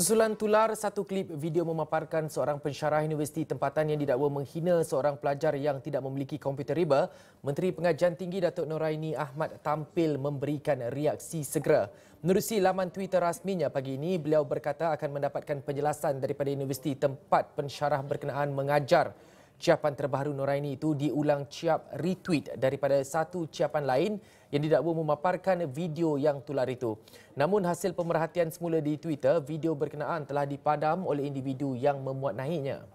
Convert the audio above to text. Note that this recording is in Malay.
Susulan tular satu klip video memaparkan seorang pensyarah universiti tempatan yang didakwa menghina seorang pelajar yang tidak memiliki komputer riba, Menteri Pengajian Tinggi Datuk Noraini Ahmad tampil memberikan reaksi segera. Menerusi laman Twitter rasminya pagi ini, beliau berkata akan mendapatkan penjelasan daripada universiti tempat pensyarah berkenaan mengajar. Ciapan terbaru Noraini itu diulang ciap retweet daripada satu ciapan lain yang didakwa memaparkan video yang tular itu. Namun hasil pemerhatian semula di Twitter, video berkenaan telah dipadam oleh individu yang memuat naiknya.